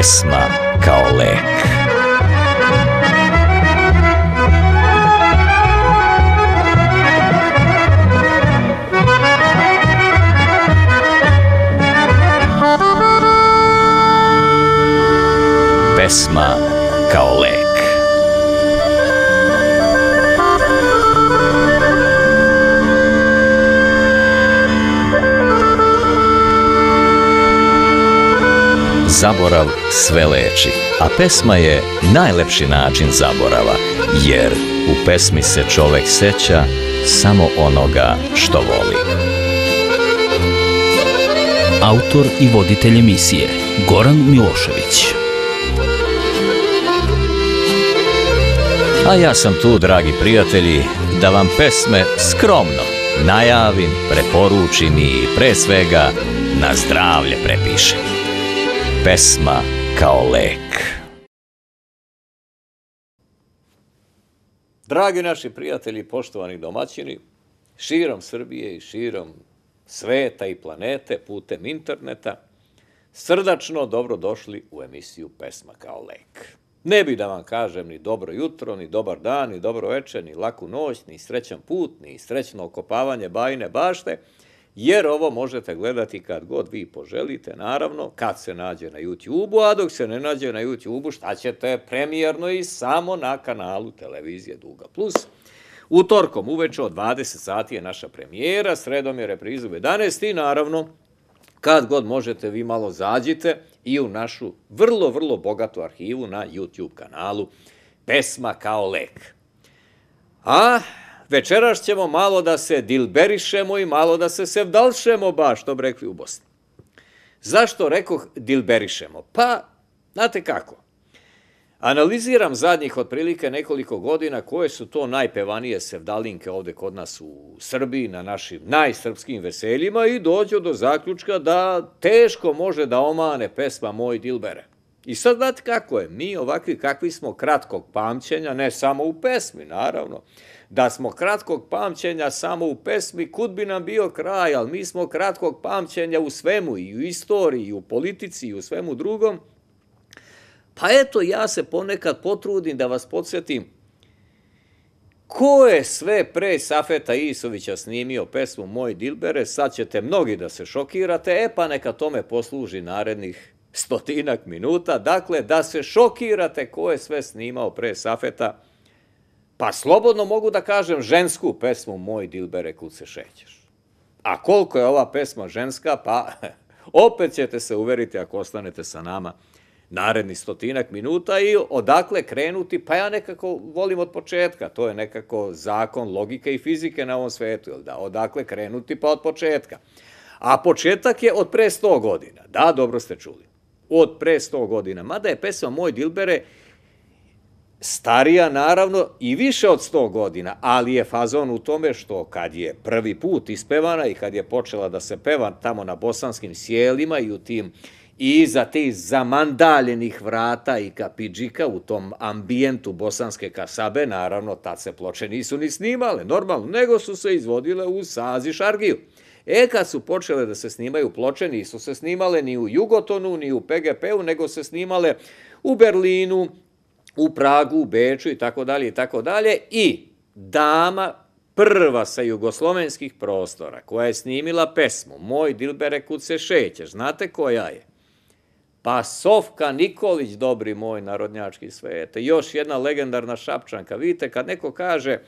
Pesma kao lek. Zaborav sve leči, a pesma je najlepši način zaborava, jer u pesmi se čovek seća samo onoga što voli. Autor i voditelj emisije Goran Milošević. A ja sam tu, dragi prijatelji, da vam pesme skromno najavim, preporučim i pre svega na zdravlje prepišem. Pesma kao lek. Dragi naši prijatelji, poštovani domaćini, širom Srbije i širom sveta i planete putem interneta, srdačno dobrodošli u emisiju Pesma kao lek. Ne bi da vam kažem ni dobro jutro, ni dobar dan, ni dobro večer, ni laku noć, ni srećan put, ni srećno okopavanje bajne bašte, jer ovo možete gledati kad god vi poželite, naravno, kad se nađe na YouTube-u, a dok se ne nađe na YouTube-u, šta ćete premijerno i samo na kanalu televizije Duga Plus. Utorkom uveče od 20 sati je naša premijera, sredom je reprizu u 11 i naravno, kad god možete vi malo zađite i u našu vrlo, vrlo bogatu arhivu na YouTube kanalu Pesma kao lek. A večeras ćemo malo da se dilberišemo i malo da se sevdalšemo, baš, to bi rekli u Bosni. Zašto rekoh dilberišemo? Pa, znate kako, Analiziram zadnjih otprilike nekoliko godina koje su to najpevanije sevdalinke ovde kod nas u Srbiji na našim najsrpskim veseljima i dođu do zaključka da teško može da omane pesma Moj Dilbere. I sad znate kako je, mi ovakvi kakvi smo kratkog pamćenja, ne samo u pesmi, naravno, da smo kratkog pamćenja samo u pesmi, kud bi nam bio kraj, ali mi smo kratkog pamćenja u svemu, i u istoriji, i u politici, i u svemu drugom, Pa eto, ja se ponekad potrudim da vas podsjetim ko je sve pre Safeta Isovića snimio pesmu Moj Dilbere, sad ćete mnogi da se šokirate, e pa neka tome posluži narednih stotinak minuta, dakle da se šokirate ko je sve snimao pre Safeta, pa slobodno mogu da kažem žensku pesmu Moj Dilbere kud se šećeš. A koliko je ova pesma ženska, pa opet ćete se uveriti ako ostanete sa nama naredni stotinak minuta i odakle krenuti, pa ja nekako volim od početka, to je nekako zakon logike i fizike na ovom svetu, da, odakle krenuti pa od početka. A početak je od pre 100 godina, da, dobro ste čuli, od pre 100 godina, mada je pesma Moj Dilbere starija naravno i više od 100 godina, ali je fazon u tome što kad je prvi put ispevana i kad je počela da se peva tamo na bosanskim sjelima i u tim i iza tih zamandaljenih vrata i kapidžika u tom ambijentu bosanske kasabe, naravno, tad se ploče nisu ni snimale, normalno, nego su se izvodile u Sazi Šargiju. E, kad su počele da se snimaju ploče, nisu se snimale ni u Jugotonu, ni u PGP-u, nego se snimale u Berlinu, u Pragu, u Beču i tako dalje i tako dalje. I dama prva sa jugoslovenskih prostora koja je snimila pesmu Moj Dilbere kud se šećeš, znate koja je? Pa Sofka Nikolić, dobri moj narodnjački svete, još jedna legendarna šapčanka. Vidite, kad neko kaže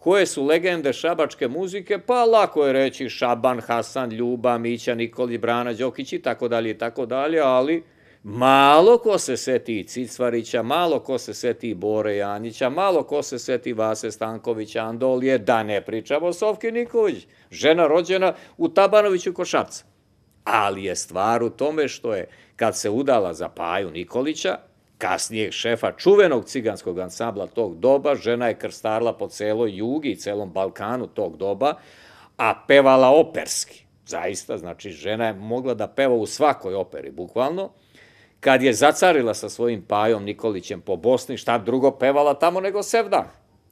koje su legende šabačke muzike, pa lako je reći Šaban, Hasan, Ljuba, Mića, Nikolić, Brana, Đokić i tako dalje i tako dalje, ali malo ko se seti Cicvarića, malo ko se seti Bore Janića, malo ko se seti Vase Stankovića, Andolije, da ne pričamo o Sofki Nikolić, žena rođena u Tabanoviću Košapca. Ali je stvar u tome što je kad se udala za Paju Nikolića, kasnijeg šefa čuvenog ciganskog ansambla tog doba, žena je krstarla po celoj Jugi i celom Balkanu tog doba, a pevala operski. Zaista, znači, žena je mogla da peva u svakoj operi, bukvalno. Kad je zacarila sa svojim Pajom Nikolićem po Bosni, šta drugo pevala tamo nego Sevdah.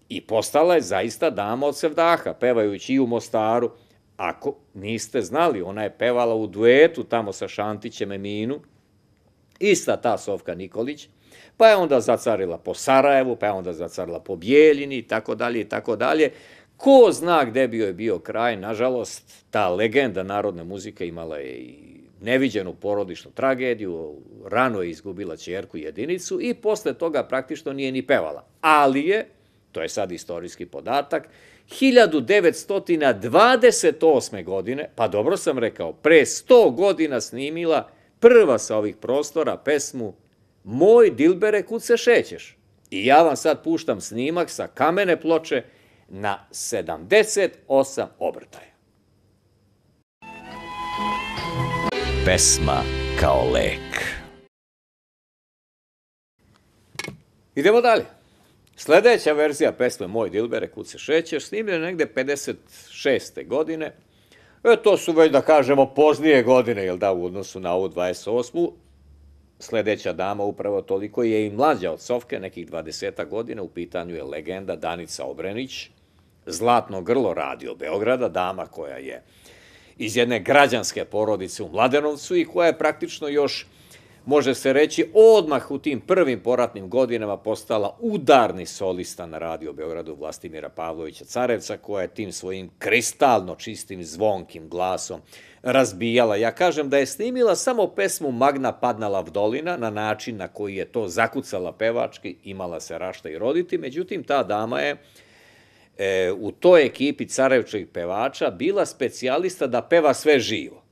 I postala je zaista dama od Sevdaha, pevajući i u Mostaru. Ako niste znali, ona je pevala u duetu tamo sa Šantićem Eminu, ista ta Sofka Nikolić, pa je onda zacarila po Sarajevu, pa je onda zacarila po Bijeljini i tako dalje i tako dalje. Ko zna gde bio je bio kraj, nažalost, ta legenda narodne muzike imala je i neviđenu porodičnu tragediju, rano je izgubila čerku jedinicu i posle toga praktično nije ni pevala. Ali je, to je sad istorijski podatak, 1928. godine, pa dobro sam rekao, pre 100 godina snimila prva sa ovih prostora pesmu Moj Dilbere, kud se šećeš? I ja vam sad puštam snimak sa kamene ploče na 78 obrtaja. Pesma kao lek. Idemo dalje. Sledeća verzija pesme Moj Dilbere, kud se šećeš, snimljena negde 56. godine. E, to su već, da kažemo, poznije godine, jel da, u odnosu na ovu 28. Sledeća dama, upravo toliko, je i mlađa od Sofke, nekih 20 godina, u pitanju je legenda Danica Obrenić, Zlatno grlo radio Beograda, dama koja je iz jedne građanske porodice u Mladenovcu i koja je praktično još može se reći, odmah u tim prvim poratnim godinama postala udarni solista na radio Beogradu Vlastimira Pavlovića Carevca, koja je tim svojim kristalno čistim zvonkim glasom razbijala. Ja kažem da je snimila samo pesmu Magna Padnala Vdolina na način na koji je to zakucala pevački, imala se rašta i roditi, međutim ta dama je e, u toj ekipi Carevčevih pevača bila specijalista da peva sve živo.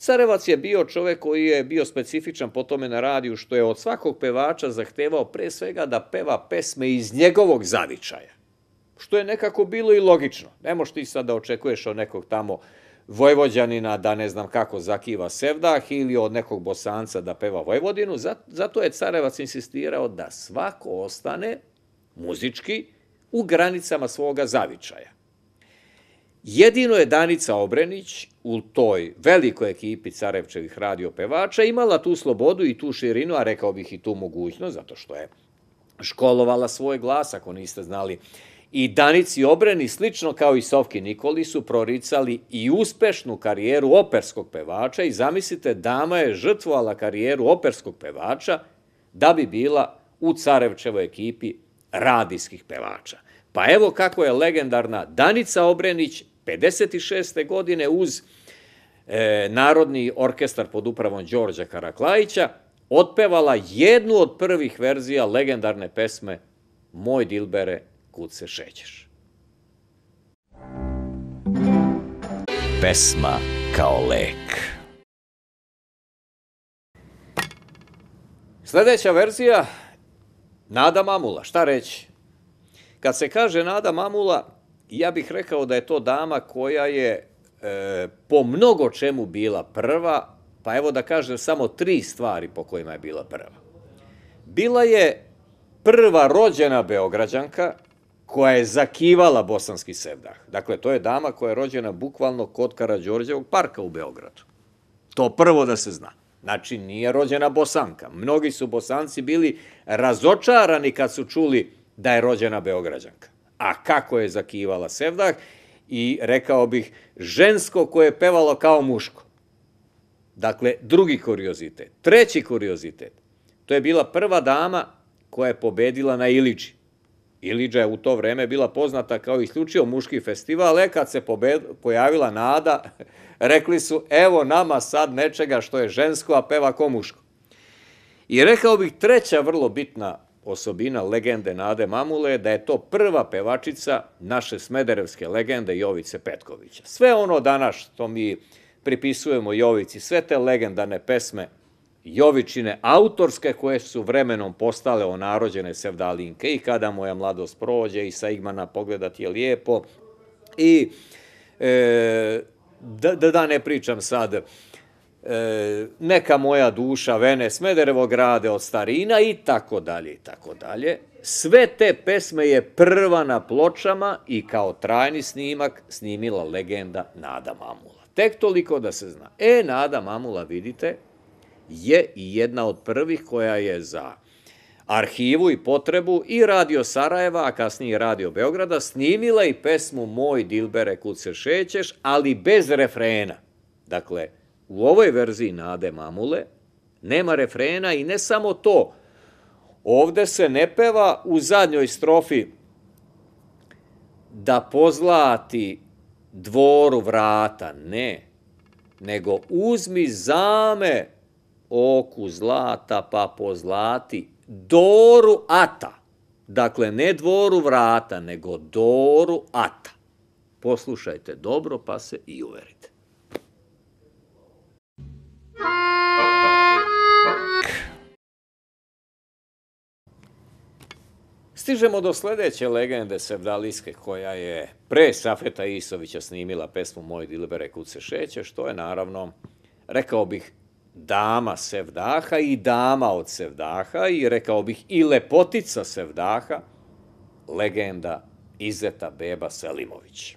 Carevac je bio čovek koji je bio specifičan po tome na radiju, što je od svakog pevača zahtevao pre svega da peva pesme iz njegovog zavičaja. Što je nekako bilo i logično. Ne možeš ti sad da očekuješ od nekog tamo Vojvođanina da ne znam kako zakiva Sevdah ili od nekog Bosanca da peva Vojvodinu. Zato je Carevac insistirao da svako ostane muzički u granicama svoga zavičaja. Jedino je Danica Obrenić u toj velikoj ekipi Carevčevih radiopevača imala tu slobodu i tu širinu, a rekao bih i tu mogućnost, zato što je školovala svoj glas, ako niste znali. I Danici Obreni, slično kao i Sofki Nikoli, su proricali i uspešnu karijeru operskog pevača i zamislite, dama je žrtvovala karijeru operskog pevača da bi bila u Carevčevoj ekipi radijskih pevača. Pa evo kako je legendarna Danica Obrenić 56. godine uz e, Narodni orkestar pod upravom Đorđa Karaklajića otpevala jednu od prvih verzija legendarne pesme Moj Dilbere, kud se šećeš. Pesma kao lek. Sledeća verzija, Nada Mamula, šta reći? Kad se kaže Nada Mamula, ja bih rekao da je to dama koja je e, po mnogo čemu bila prva, pa evo da kažem samo tri stvari po kojima je bila prva. Bila je prva rođena Beograđanka koja je zakivala bosanski sevdah. Dakle, to je dama koja je rođena bukvalno kod Karadžorđevog parka u Beogradu. To prvo da se zna. Znači, nije rođena bosanka. Mnogi su bosanci bili razočarani kad su čuli da je rođena Beograđanka a kako je zakivala Sevdah i rekao bih žensko koje je pevalo kao muško. Dakle, drugi kuriozitet. Treći kuriozitet. To je bila prva dama koja je pobedila na Iliđi. Iliđa je u to vreme bila poznata kao isključivo muški festival, e kad se pobed, pojavila Nada, rekli su, evo nama sad nečega što je žensko, a peva ko muško. I rekao bih treća vrlo bitna osobina legende Nade Mamule da je to prva pevačica naše smederevske legende Jovice Petkovića. Sve ono danas što mi pripisujemo Jovici, sve te legendarne pesme Jovičine, autorske koje su vremenom postale onarođene sevdalinke i kada moja mladost prođe i sa Igmana pogledati je lijepo i e, da, da, ne pričam sad e, neka moja duša, Vene, Smederevo grade od starina i tako dalje i tako dalje. Sve te pesme je prva na pločama i kao trajni snimak snimila legenda Nada Mamula. Tek toliko da se zna. E, Nada Mamula, vidite, je i jedna od prvih koja je za arhivu i potrebu i Radio Sarajeva, a kasnije Radio Beograda, snimila i pesmu Moj Dilbere kud se šećeš, ali bez refrena. Dakle, U ovoj verziji Nade Mamule Nema refrena i ne samo to. Ovde se ne peva u zadnjoj strofi da pozlati dvoru vrata, ne, nego uzmi zame oku zlata pa pozlati doru ata. Dakle, ne dvoru vrata, nego doru ata. Poslušajte dobro pa se i uverite. Stižemo do sledeće legende sevdalijske koja je pre Safeta Isovića snimila pesmu Moj dilbere kud se šeće, što je naravno, rekao bih, dama Sevdaha i dama od Sevdaha i rekao bih i lepotica Sevdaha, legenda Izeta Beba Selimović.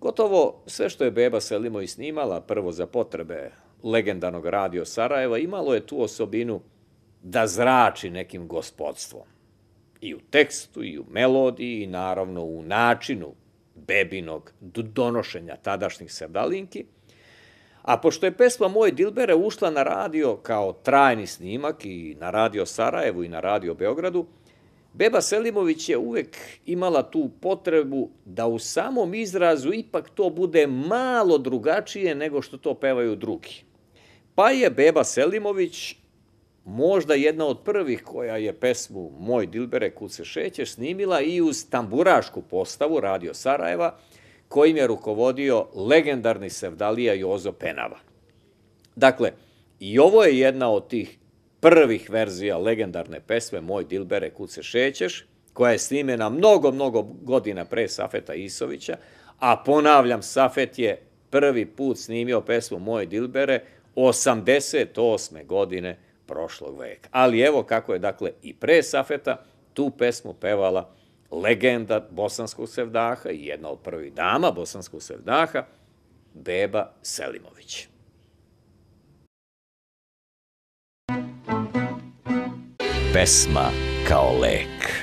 Gotovo sve što je Beba Selimović snimala, prvo za potrebe legendarnog radio Sarajeva, imalo je tu osobinu da zrači nekim gospodstvom. I u tekstu, i u melodiji, i naravno u načinu bebinog donošenja tadašnjih sevdalinki – A pošto je pesma Moj Dilbere ušla na radio kao trajni snimak i na radio Sarajevu i na radio Beogradu, Beba Selimović je uvek imala tu potrebu da u samom izrazu ipak to bude malo drugačije nego što to pevaju drugi. Pa je Beba Selimović možda jedna od prvih koja je pesmu Moj Dilbere kud se šećeš snimila i uz tamburašku postavu Radio Sarajeva, kojim je rukovodio legendarni sevdalija Jozo Penava. Dakle, i ovo je jedna od tih prvih verzija legendarne pesme Moj Dilbere, kud se šećeš, koja je snimena mnogo, mnogo godina pre Safeta Isovića, a ponavljam, Safet je prvi put snimio pesmu Moj Dilbere 88. godine prošlog veka. Ali evo kako je, dakle, i pre Safeta tu pesmu pevala legenda bosanskog sevdaha i jedna od prvih dama bosanskog sevdaha, Beba Selimović. Pesma kao lek.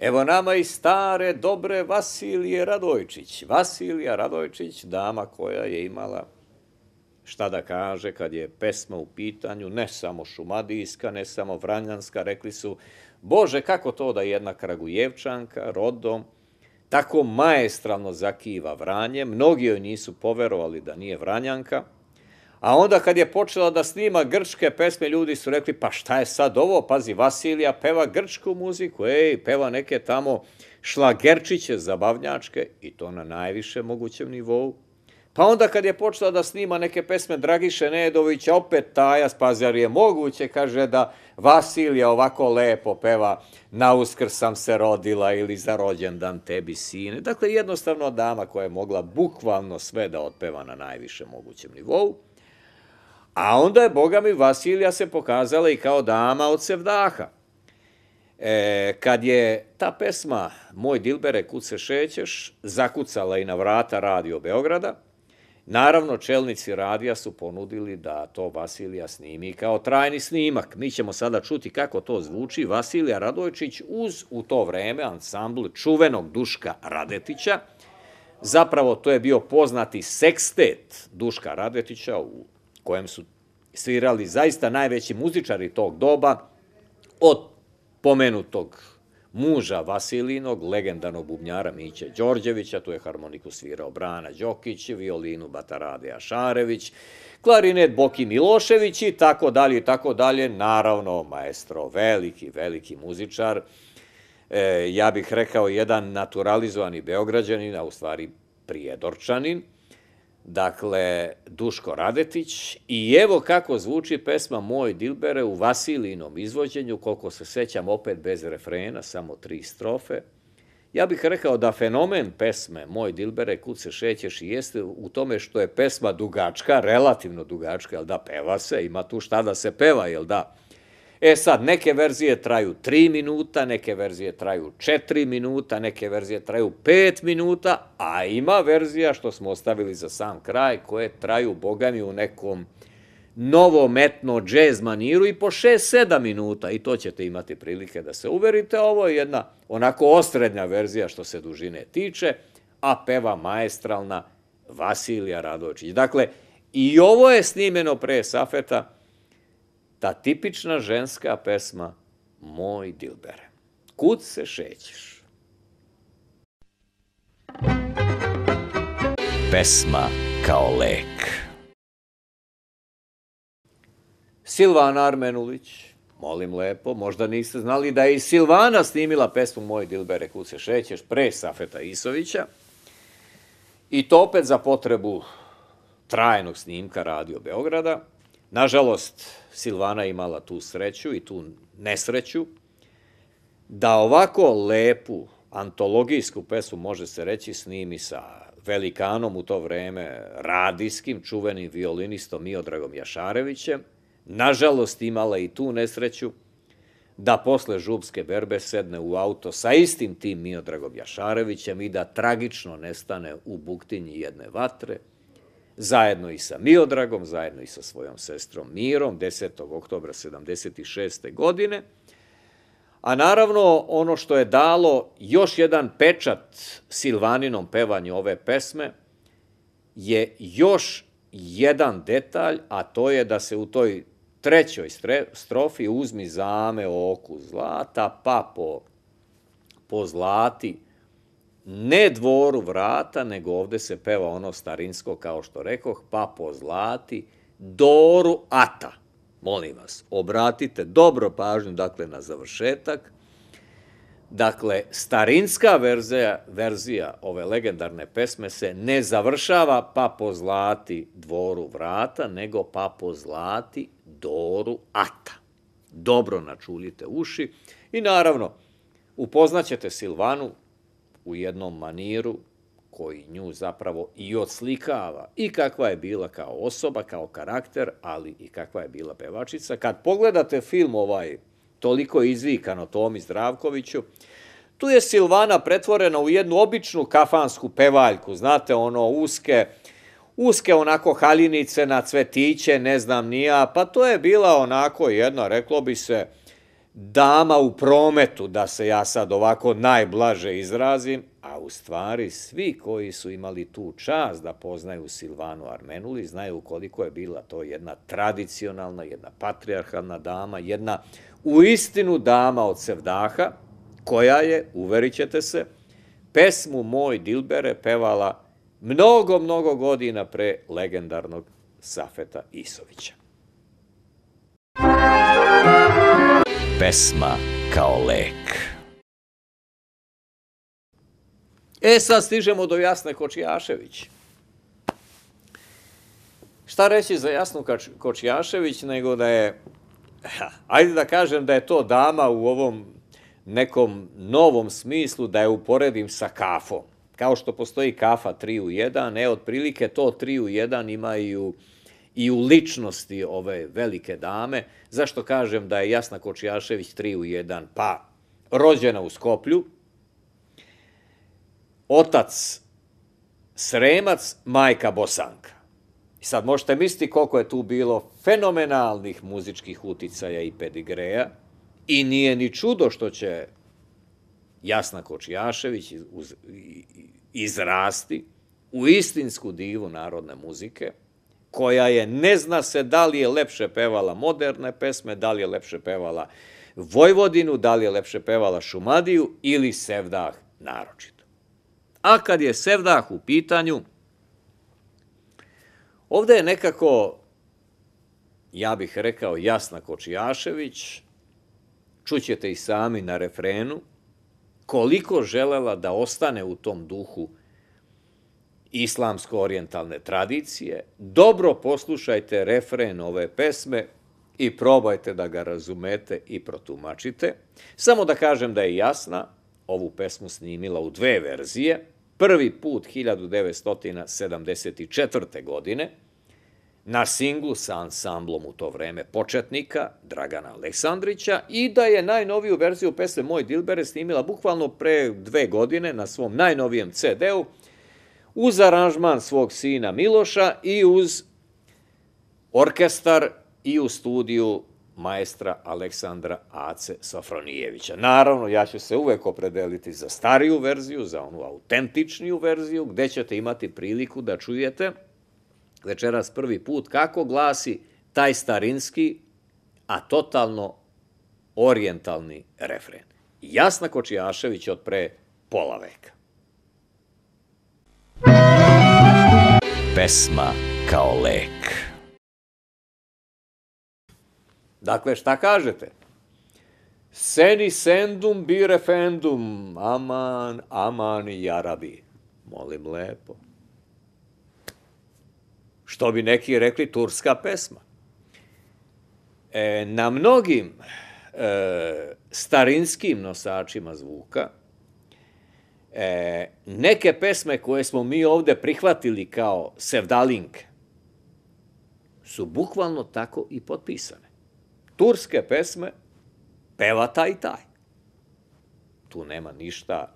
Evo nama i stare, dobre Vasilije Radojčić. Vasilija Radojčić, dama koja je imala šta da kaže kad je pesma u pitanju, ne samo šumadijska, ne samo vranjanska, rekli su Bože, kako to da jedna Kragujevčanka rodom tako maestralno zakiva Vranje, mnogi joj nisu poverovali da nije Vranjanka, a onda kad je počela da snima grčke pesme, ljudi su rekli, pa šta je sad ovo? Pazi, Vasilija peva grčku muziku, ej, peva neke tamo šlagerčiće zabavnjačke i to na najviše mogućem nivou. Pa onda kad je počela da snima neke pesme Dragiše Nedovića, opet tajas, pa je moguće, kaže da Vasilija ovako lepo peva Na uskrs sam se rodila ili za rođendan tebi sine. Dakle, jednostavno dama koja je mogla bukvalno sve da otpeva na najviše mogućem nivou. A onda je, boga mi, Vasilija se pokazala i kao dama od Sevdaha. E, kad je ta pesma Moj Dilbere, kud se šećeš, zakucala i na vrata radio Beograda, Naravno, čelnici radija su ponudili da to Vasilija snimi kao trajni snimak. Mi ćemo sada čuti kako to zvuči Vasilija Radojčić uz u to vreme ansambl čuvenog Duška Radetića. Zapravo to je bio poznati sekstet Duška Radetića u kojem su svirali zaista najveći muzičari tog doba od pomenutog muža Vasilinog, legendarnog bubnjara Miće Đorđevića, tu je harmoniku svirao Brana Đokić, violinu Batarade Ašarević, klarinet Boki Milošević i tako dalje i tako dalje. Naravno, maestro, veliki, veliki muzičar, e, ja bih rekao jedan naturalizovani beograđanin, a u stvari prijedorčanin, dakle, Duško Radetić i evo kako zvuči pesma Moj Dilbere u Vasilinom izvođenju, koliko se sećam opet bez refrena, samo tri strofe. Ja bih rekao da fenomen pesme Moj Dilbere, kud se šećeš, jeste u tome što je pesma dugačka, relativno dugačka, jel da, peva se, ima tu šta da se peva, jel da, E sad, neke verzije traju 3 minuta, neke verzije traju 4 minuta, neke verzije traju 5 minuta, a ima verzija što smo ostavili za sam kraj, koje traju, bogami, u nekom novometno džez maniru i po 6-7 minuta i to ćete imati prilike da se uverite. Ovo je jedna onako osrednja verzija što se dužine tiče, a peva maestralna Vasilija Radočić. Dakle, I ovo je snimeno pre Safeta, ta tipična ženska pesma Moj Dilbere. Kud se šećeš? Pesma kao lek. Silvana Armenulić, molim lepo, možda niste znali da je i Silvana snimila pesmu Moj Dilbere, kud se šećeš, pre Safeta Isovića. I to opet za potrebu trajnog snimka Radio Beograda. Nažalost, Silvana imala tu sreću i tu nesreću da ovako lepu antologijsku pesmu, može se reći, snimi sa velikanom u to vreme, radijskim, čuvenim violinistom Miodragom Jašarevićem. Nažalost, imala i tu nesreću da posle žubske berbe sedne u auto sa istim tim Miodragom Jašarevićem i da tragično nestane u buktinji jedne vatre, zajedno i sa Miodragom, zajedno i sa svojom sestrom Mirom, 10. oktobra 76. godine. A naravno, ono što je dalo još jedan pečat Silvaninom pevanju ove pesme je još jedan detalj, a to je da se u toj trećoj strofi uzmi zame oku zlata, pa po, po zlati, ne dvoru vrata, nego ovde se peva ono starinsko, kao što rekoh, pa po zlati, doru ata. Molim vas, obratite dobro pažnju, dakle, na završetak. Dakle, starinska verzija, verzija ove legendarne pesme se ne završava pa po zlati dvoru vrata, nego pa po zlati doru ata. Dobro načuljite uši i naravno, upoznaćete Silvanu u jednom maniru koji nju zapravo i odslikava i kakva je bila kao osoba, kao karakter, ali i kakva je bila pevačica. Kad pogledate film ovaj toliko izvikan o Tomi Zdravkoviću, tu je Silvana pretvorena u jednu običnu kafansku pevaljku, znate, ono, uske, uske onako haljinice na cvetiće, ne znam nija, pa to je bila onako jedna, reklo bi se, dama u prometu, da se ja sad ovako najblaže izrazim, a u stvari svi koji su imali tu čast da poznaju Silvanu Armenuli, znaju koliko je bila to jedna tradicionalna, jedna patrijarhalna dama, jedna u istinu dama od Sevdaha, koja je, uverit ćete se, pesmu Moj Dilbere pevala mnogo, mnogo godina pre legendarnog Safeta Isovića. Pesma kao lek. E, sad stižemo do Jasne Kočijašević. Šta reći za Jasnu Kočijašević, nego da je, ajde da kažem da je to dama u ovom nekom novom smislu, da je uporedim sa kafom. Kao što postoji kafa 3 u 1, e, otprilike to 3 u 1 imaju i u ličnosti ove velike dame. Zašto kažem da je Jasna Kočijašević 3 u 1? Pa, rođena u Skoplju, otac Sremac, majka Bosanka. I sad možete misliti koliko je tu bilo fenomenalnih muzičkih uticaja i pedigreja i nije ni čudo što će Jasna Kočijašević izrasti u istinsku divu narodne muzike, koja je, ne zna se da li je lepše pevala moderne pesme, da li je lepše pevala Vojvodinu, da li je lepše pevala Šumadiju ili Sevdah naročito. A kad je Sevdah u pitanju, ovde je nekako, ja bih rekao, Jasna Kočijašević, čućete i sami na refrenu, koliko želela da ostane u tom duhu islamsko-orijentalne tradicije, dobro poslušajte refren ove pesme i probajte da ga razumete i protumačite. Samo da kažem da je jasna, ovu pesmu snimila u dve verzije. Prvi put 1974. godine na singlu sa ansamblom u to vreme početnika Dragana Aleksandrića i da je najnoviju verziju pesme Moj Dilbere snimila bukvalno pre dve godine na svom najnovijem CD-u uz aranžman svog sina Miloša i uz orkestar i u studiju maestra Aleksandra Ace Sofronijevića. Naravno, ja ću se uvek opredeliti za stariju verziju, za onu autentičniju verziju, gde ćete imati priliku da čujete večeras prvi put kako glasi taj starinski, a totalno orijentalni refren. Jasna Kočijašević od pre pola veka. Pesma kao lek. Dakle, šta kažete? Seni sendum bi refendum, aman, aman i jarabi. Molim lepo. Što bi neki rekli, turska pesma. E, na mnogim e, starinskim nosačima zvuka, e, neke pesme koje smo mi ovde prihvatili kao sevdalinke su bukvalno tako i potpisane. Turske pesme peva taj i taj. Tu nema ništa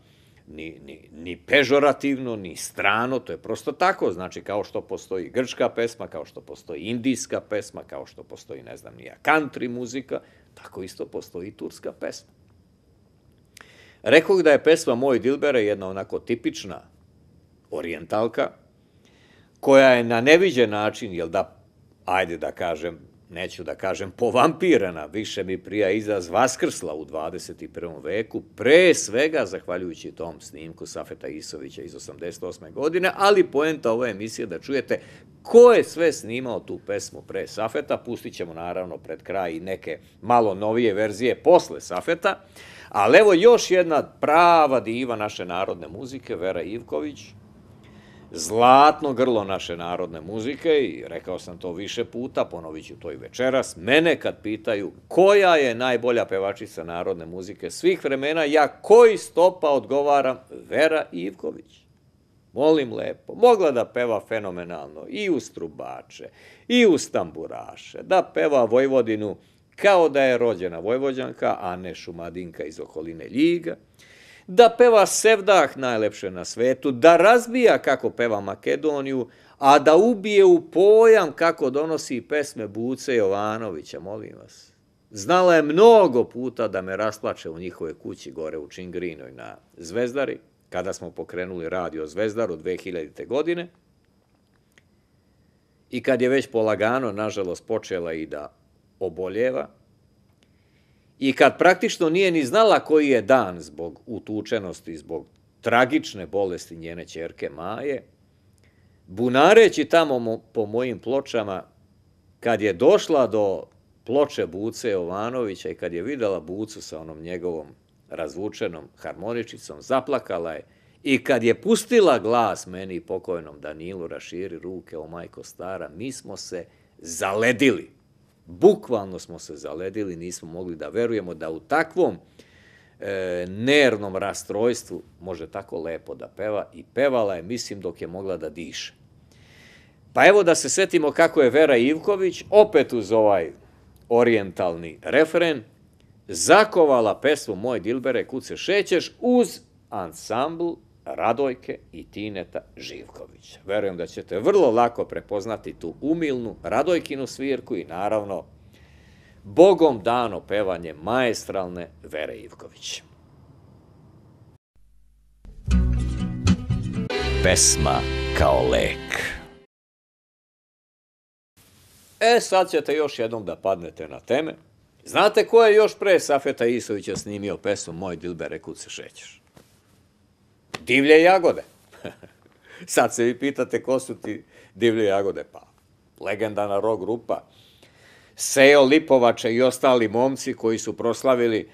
ni, ni, ni pežorativno, ni strano, to je prosto tako, znači kao što postoji grčka pesma, kao što postoji indijska pesma, kao što postoji, ne znam, nija country muzika, tako isto postoji turska pesma. Rekao da je pesma Moj Dilbere jedna onako tipična orijentalka, koja je na neviđen način, jel da, ajde da kažem, neću da kažem povampirana, više mi prija izraz vaskrsla u 21. veku, pre svega zahvaljujući tom snimku Safeta Isovića iz 88. godine, ali poenta ove emisije da čujete ko je sve snimao tu pesmu pre Safeta, pustit ćemo naravno pred kraj i neke malo novije verzije posle Safeta, ali evo još jedna prava diva naše narodne muzike, Vera Ivković, zlatno grlo naše narodne muzike i rekao sam to više puta, ponovit ću to i večeras, mene kad pitaju koja je najbolja pevačica narodne muzike svih vremena, ja koji stopa odgovaram Vera Ivković. Molim lepo, mogla da peva fenomenalno i u strubače, i u stamburaše, da peva Vojvodinu kao da je rođena Vojvođanka, a ne Šumadinka iz okoline Ljiga, da peva Sevdah najlepše na svetu, da razbija kako peva Makedoniju, a da ubije u pojam kako donosi pesme Buce Jovanovića, molim vas. Znala je mnogo puta da me rasplače u njihove kući gore u Čingrinoj na Zvezdari, kada smo pokrenuli radio Zvezdaru 2000. godine, i kad je već polagano, nažalost, počela i da oboljeva, I kad praktično nije ni znala koji je dan zbog utučenosti, zbog tragične bolesti njene čerke Maje, bunareći tamo po mojim pločama, kad je došla do ploče Buce Jovanovića i kad je videla Bucu sa onom njegovom razvučenom harmoničicom, zaplakala je i kad je pustila glas meni pokojnom Danilu raširi ruke, o majko stara, mi smo se zaledili. Bukvalno smo se zaledili, nismo mogli da verujemo da u takvom e, nervnom rastrojstvu može tako lepo da peva i pevala je, mislim, dok je mogla da diše. Pa evo da se setimo kako je Vera Ivković, opet uz ovaj orijentalni referen, zakovala pesmu Moj Dilbere, kud se šećeš, uz ansambl Radojke i Tineta Živkovića. Verujem da ćete vrlo lako prepoznati tu umilnu Radojkinu svirku i naravno Bogom dano pevanje maestralne Vere Ivković. Pesma kao lek. E, sad ćete još jednom da padnete na teme. Znate ko je još pre Safeta Isovića snimio pesmu Moj Dilbere, kud se šećeš? Divlje jagode. Sad se vi pitate ko su ti divlje jagode, pa legendarna rock grupa, Seo Lipovača i ostali momci koji su proslavili,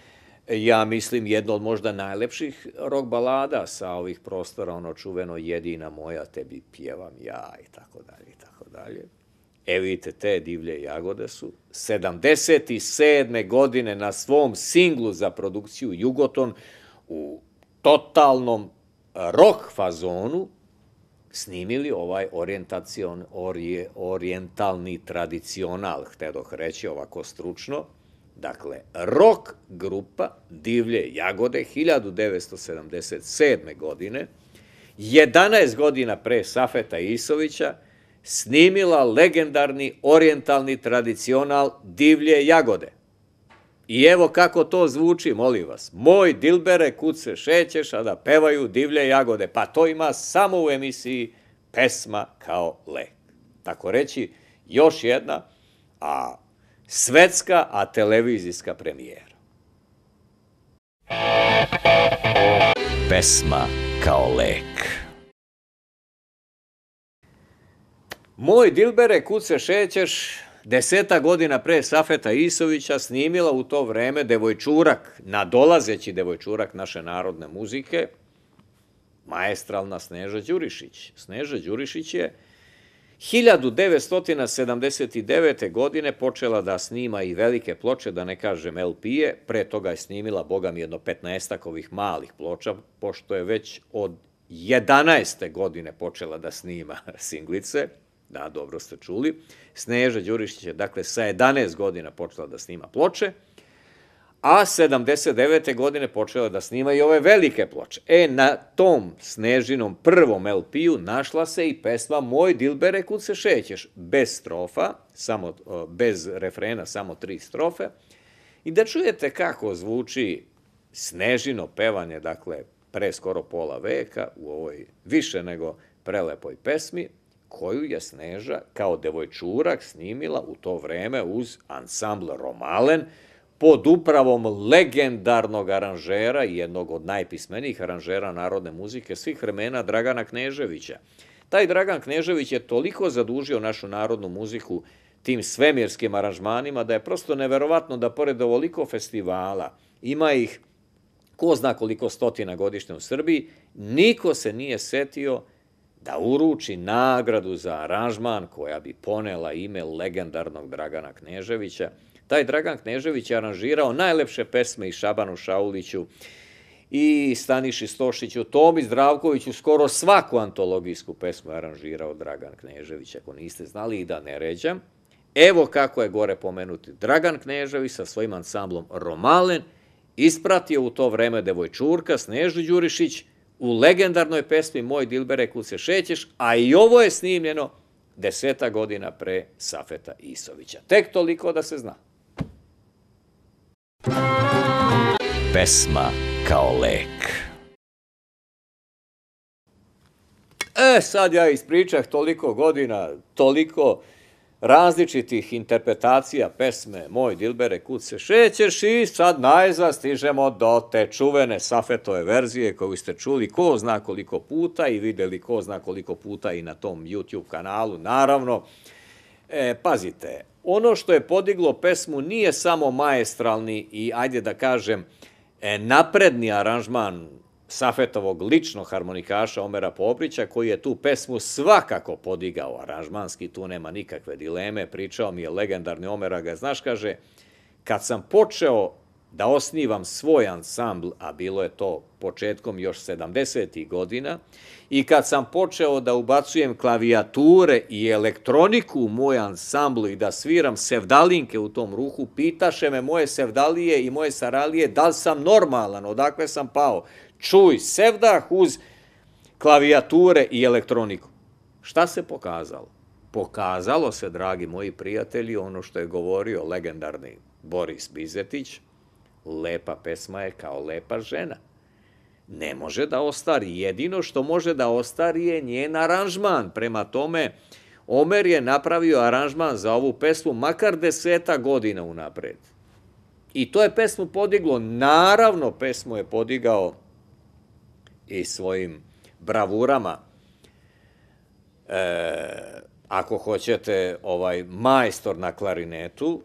ja mislim, jedno od možda najlepših rock balada sa ovih prostora, ono čuveno jedina moja, tebi pjevam ja i tako dalje i tako dalje. E vidite, te divlje jagode su 77. godine na svom singlu za produkciju Jugoton u totalnom rock fazonu snimili ovaj orijentacion, orije, orijentalni tradicional, htedoh reći ovako stručno, dakle, rock grupa Divlje Jagode 1977. godine, 11 godina pre Safeta Isovića, snimila legendarni orijentalni tradicional Divlje Jagode – I evo kako to zvuči, molim vas. Moj dilbere, kud se šećeš, a da pevaju divlje jagode. Pa to ima samo u emisiji pesma kao lek. tako reći, još jedna, a svetska, a televizijska premijera. Pesma kao lek. Moj Dilbere, kud se šećeš, deseta godina pre Safeta Isovića snimila u to vreme devojčurak, nadolazeći devojčurak naše narodne muzike, maestralna Sneža Đurišić. Sneža Đurišić je 1979. godine počela da snima i velike ploče, da ne kažem LP-je, pre toga je snimila, boga mi, jedno 15 ovih malih ploča, pošto je već od 11. godine počela da snima singlice, da, dobro ste čuli, Sneža Đurišić je, dakle, sa 11 godina počela da snima ploče, a 79. godine počela da snima i ove velike ploče. E, na tom Snežinom prvom LP-u našla se i pesma Moj Dilbere kud se šećeš, bez strofa, samo, bez refrena, samo tri strofe, i da čujete kako zvuči Snežino pevanje, dakle, pre skoro pola veka u ovoj više nego prelepoj pesmi, koju je Sneža kao devojčurak snimila u to vreme uz ansambl Romalen, pod upravom legendarnog aranžera i jednog od najpismenijih aranžera narodne muzike svih vremena Dragana Kneževića. Taj Dragan Knežević je toliko zadužio našu narodnu muziku tim svemirskim aranžmanima da je prosto neverovatno da pored ovoliko festivala ima ih ko zna koliko stotina godišnje u Srbiji, niko se nije setio da uruči nagradu za aranžman koja bi ponela ime legendarnog Dragana Kneževića, Taj Dragan Knežević je aranžirao najlepše pesme i Šabanu Šauliću, i Staniši Stošiću, Tomi Zdravkoviću, skoro svaku antologijsku pesmu je aranžirao Dragan Knežević, ako niste znali i da ne ređam. Evo kako je gore pomenuti Dragan Knežević sa svojim ansamblom Romalen, ispratio u to vreme devojčurka Snežu Đurišić u legendarnoj pesmi Moj Dilbere kud se šećeš, a i ovo je snimljeno deseta godina pre Safeta Isovića. Tek toliko da se zna. Pesma kao lek. E, sad ja ispričah toliko godina, toliko različitih interpretacija pesme Moj Dilbere, kud se šećeš i sad najza stižemo do te čuvene Safetove verzije koju ste čuli ko zna koliko puta i videli ko zna koliko puta i na tom YouTube kanalu, naravno. E, pazite, ono što je podiglo pesmu nije samo maestralni i, ajde da kažem, e, napredni aranžman Safetovog ličnog harmonikaša Omera Poprića, koji je tu pesmu svakako podigao aranžmanski, tu nema nikakve dileme, pričao mi je legendarni Omera, ga znaš, kaže, kad sam počeo da osnivam svoj ansambl, a bilo je to početkom još 70. godina, i kad sam počeo da ubacujem klavijature i elektroniku u moj ansambl i da sviram sevdalinke u tom ruhu, pitaše me moje sevdalije i moje saralije da li sam normalan, odakle sam pao. Čuj, sevdah uz klavijature i elektroniku. Šta se pokazalo? Pokazalo se, dragi moji prijatelji, ono što je govorio legendarni Boris Bizetić, lepa pesma je kao lepa žena. Ne može da ostari. Jedino što može da ostari je njen aranžman. Prema tome, Omer je napravio aranžman za ovu pesmu makar deseta godina unapred. I to je pesmu podiglo. Naravno, pesmu je podigao i svojim bravurama. E, ako hoćete, ovaj majstor na klarinetu,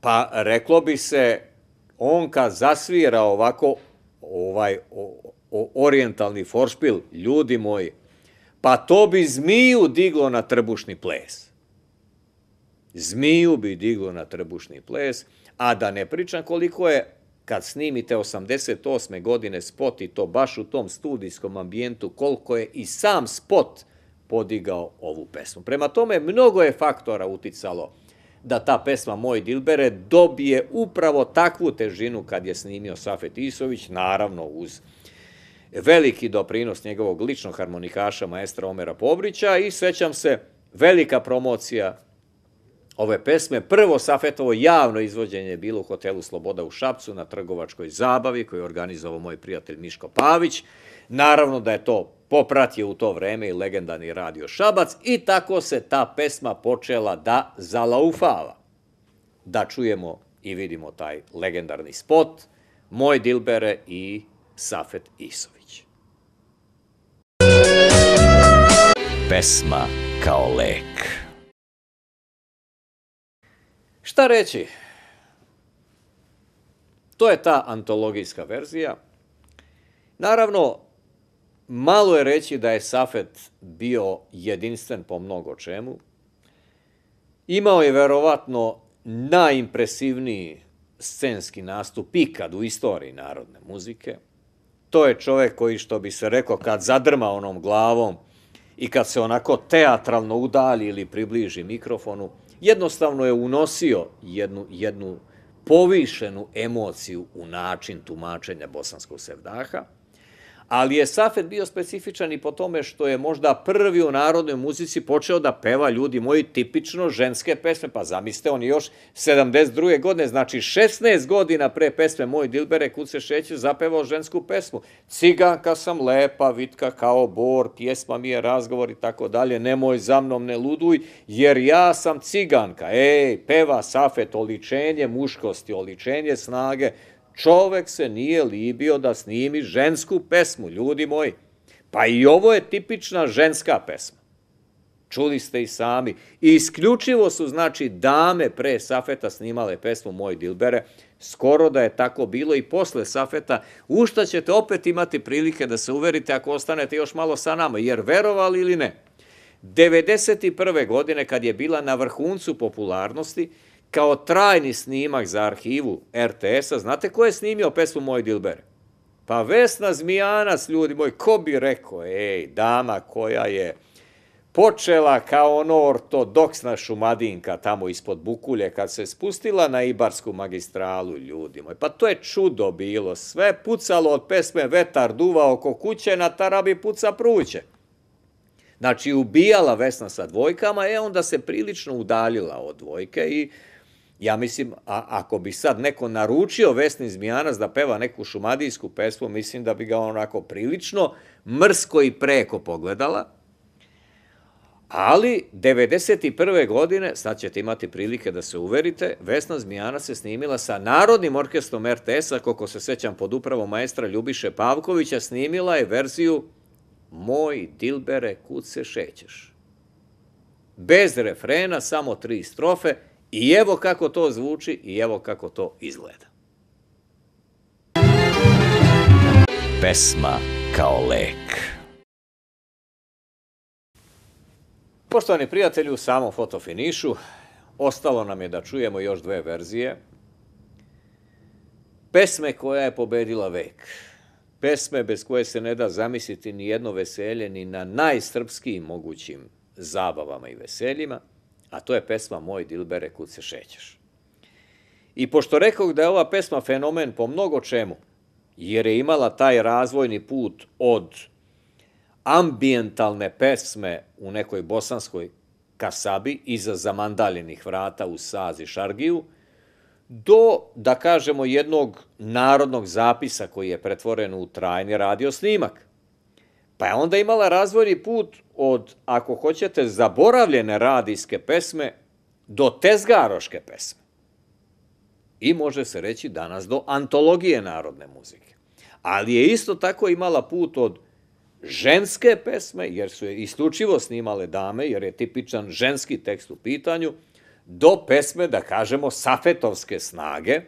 pa reklo bi se on kad zasvira ovako ovaj o, o, orijentalni foršpil, ljudi moji, pa to bi zmiju diglo na trbušni ples. Zmiju bi diglo na trbušni ples, a da ne pričam koliko je kad snimite 88. godine spot i to baš u tom studijskom ambijentu, koliko je i sam spot podigao ovu pesmu. Prema tome, mnogo je faktora uticalo da ta pesma Moj Dilbere dobije upravo takvu težinu kad je snimio Safet Isović, naravno uz veliki doprinos njegovog ličnog harmonikaša maestra Omera Pobrića i sećam se velika promocija ove pesme. Prvo Safetovo javno izvođenje je bilo u hotelu Sloboda u Šapcu na trgovačkoj zabavi koju je organizovao moj prijatelj Miško Pavić. Naravno da je to popratio u to vreme i legendarni radio Šabac i tako se ta pesma počela da zalaufava. Da čujemo i vidimo taj legendarni spot Moj Dilbere i Safet Isović. Pesma kao lek. Šta reći? To je ta antologijska verzija. Naravno, malo je reći da je Safet bio jedinstven po mnogo čemu. Imao je verovatno najimpresivniji scenski nastup ikad u istoriji narodne muzike. To je čovek koji, što bi se rekao, kad zadrma onom glavom i kad se onako teatralno udalji ili približi mikrofonu, jednostavno je unosio jednu, jednu povišenu emociju u način tumačenja bosanskog sevdaha, ali je Safet bio specifičan i po tome što je možda prvi u narodnoj muzici počeo da peva ljudi moji tipično ženske pesme, pa zamislite, on je još 72. godine, znači 16 godina pre pesme Moj Dilbere, kud se šeće, zapevao žensku pesmu. Ciganka sam lepa, vitka kao bor, pjesma mi je razgovor i tako dalje, nemoj za mnom ne luduj, jer ja sam ciganka. Ej, peva Safet, oličenje muškosti, oličenje snage, Čovek se nije libio da snimi žensku pesmu, ljudi moji. Pa i ovo je tipična ženska pesma. Čuli ste i sami. I isključivo su, znači, dame pre Safeta snimale pesmu Moj Dilbere. Skoro da je tako bilo i posle Safeta. U šta ćete opet imati prilike da se uverite ako ostanete još malo sa nama. Jer verovali ili ne, 91. godine kad je bila na vrhuncu popularnosti, kao trajni snimak za arhivu RTS-a, znate ko je snimio pesmu Moj Dilber? Pa Vesna Zmijanac, ljudi moji, ko bi rekao, ej, dama koja je počela kao ono ortodoksna šumadinka tamo ispod Bukulje, kad se spustila na Ibarsku magistralu, ljudi moji. Pa to je čudo bilo, sve pucalo od pesme Vetar duva oko kuće, na tarabi puca pruće. Znači, ubijala Vesna sa dvojkama, e onda se prilično udaljila od dvojke i Ja mislim, a, ako bi sad neko naručio Vesni Zmijanac da peva neku šumadijsku pesmu, mislim da bi ga onako prilično mrsko i preko pogledala. Ali, 91. godine, sad ćete imati prilike da se uverite, Vesna Zmijana se snimila sa Narodnim orkestrom RTS-a, koliko se sećam pod upravom maestra Ljubiše Pavkovića, snimila je verziju Moj Dilbere, kud se šećeš. Bez refrena, samo tri strofe, I evo kako to zvuči i evo kako to izgleda. Pesma kao lek. Poštovani prijatelji, u samom fotofinišu ostalo nam je da čujemo još dve verzije. Pesme koja je pobedila vek. Pesme bez koje se ne da zamisliti ni jedno veselje ni na najsrpskijim mogućim zabavama i veseljima – a to je pesma Moj Dilbere, kud se šećeš. I pošto rekao da je ova pesma fenomen po mnogo čemu, jer je imala taj razvojni put od ambientalne pesme u nekoj bosanskoj kasabi iza zamandaljenih vrata u Sazi Šargiju, do, da kažemo, jednog narodnog zapisa koji je pretvoren u trajni radio snimak. Pa je onda imala razvojni put od, ako hoćete, zaboravljene radijske pesme do tezgaroške pesme. I može se reći danas do antologije narodne muzike. Ali je isto tako imala put od ženske pesme, jer su je isključivo snimale dame, jer je tipičan ženski tekst u pitanju, do pesme, da kažemo, safetovske snage,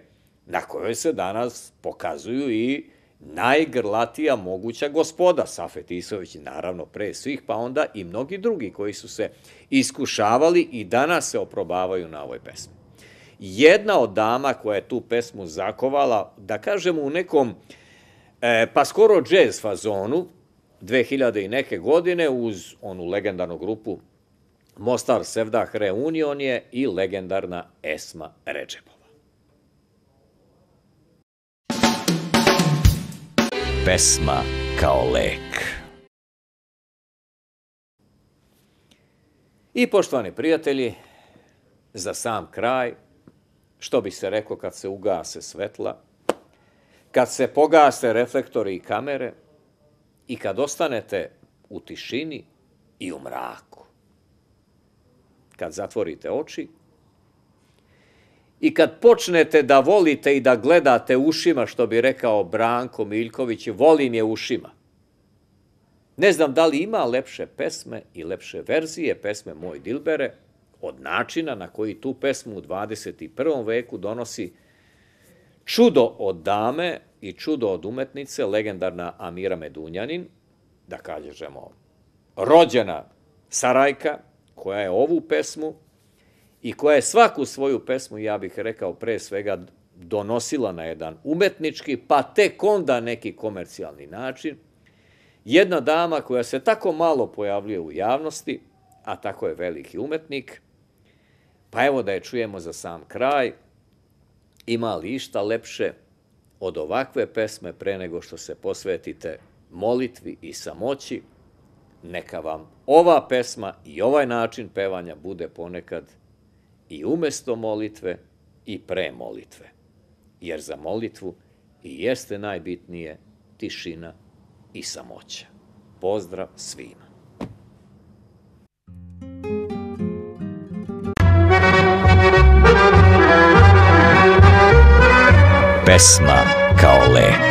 na kojoj se danas pokazuju i najgrlatija moguća gospoda, Safet Isović naravno pre svih, pa onda i mnogi drugi koji su se iskušavali i danas se oprobavaju na ovoj pesmi. Jedna od dama koja je tu pesmu zakovala, da kažemo u nekom, e, pa skoro džez fazonu, 2000 i neke godine, uz onu legendarnu grupu Mostar Sevdah Reunion je i legendarna Esma Ređebo. Pesma kao lek. I poštovani prijatelji, za sam kraj, što bi se rekao kad se ugase svetla, kad se pogase reflektori i kamere i kad ostanete u tišini i u mraku. Kad zatvorite oči i kad počnete da volite i da gledate ušima, što bi rekao Branko Miljković, volim je ušima. Ne znam da li ima lepše pesme i lepše verzije pesme Moj Dilbere od načina na koji tu pesmu u 21. veku donosi čudo od dame i čudo od umetnice, legendarna Amira Medunjanin, da kažemo rođena Sarajka, koja je ovu pesmu i koja je svaku svoju pesmu, ja bih rekao pre svega, donosila na jedan umetnički, pa tek onda neki komercijalni način, jedna dama koja se tako malo pojavljuje u javnosti, a tako je veliki umetnik, pa evo da je čujemo za sam kraj, ima li išta lepše od ovakve pesme pre nego što se posvetite molitvi i samoći, neka vam ova pesma i ovaj način pevanja bude ponekad i umesto molitve i pre molitve. Jer za molitvu i jeste najbitnije tišina i samoća. Pozdrav svima! Pesma kao lek.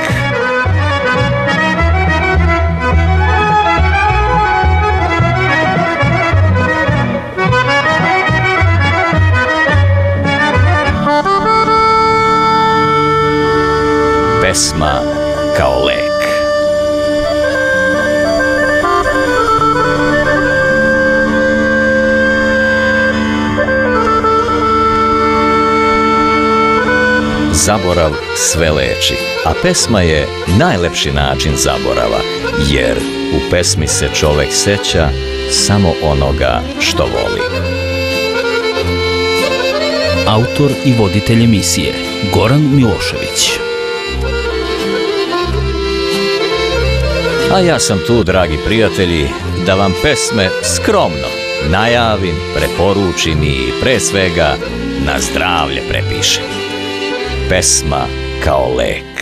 Pesma kao lek. Zaborav sve leči, a pesma je najlepši način zaborava, jer u pesmi se čovek seća samo onoga što voli. Autor i voditelj emisije Goran Milošević. A ja sam tu, dragi prijatelji, da vam pesme skromno najavim, preporučim i pre svega na zdravlje prepišem. Pesma kao lek.